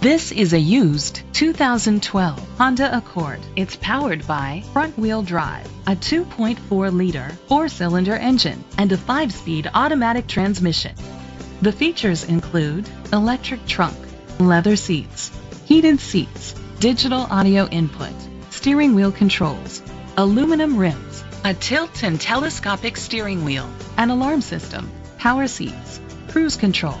This is a used 2012 Honda Accord. It's powered by front-wheel drive, a 2.4-liter four-cylinder engine, and a five-speed automatic transmission. The features include electric trunk, leather seats, heated seats, digital audio input, steering wheel controls, aluminum rims, a tilt and telescopic steering wheel, an alarm system, power seats, cruise control.